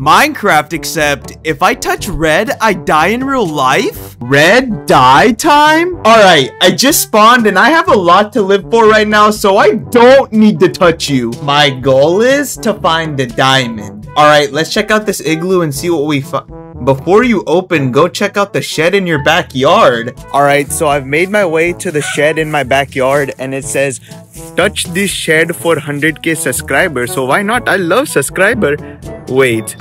Minecraft, except if I touch red, I die in real life? Red die time? Alright, I just spawned and I have a lot to live for right now, so I don't need to touch you. My goal is to find the diamond. Alright, let's check out this igloo and see what we find. Before you open, go check out the shed in your backyard. Alright, so I've made my way to the shed in my backyard and it says, touch this shed for 100k subscribers. So why not? I love subscriber. Wait.